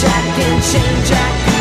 Jack and Shane Jack.